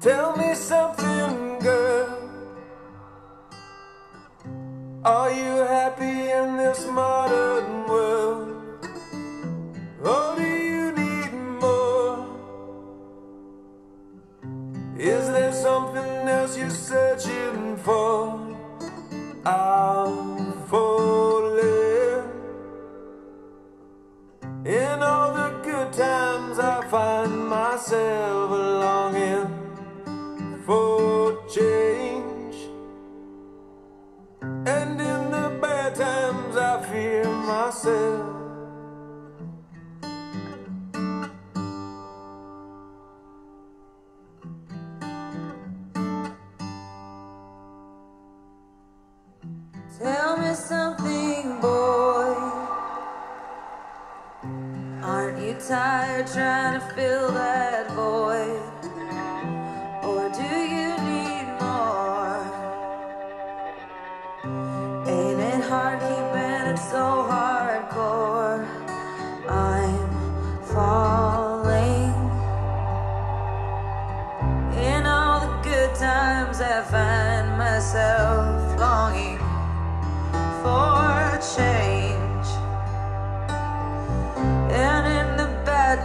Tell me something, girl. Are you happy in this modern world? You're searching for? I'm falling. In all the good times, I find myself tired trying to fill that void? Or do you need more? Ain't it hard keeping it so hardcore?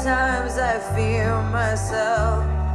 And in the bad times, I fear myself.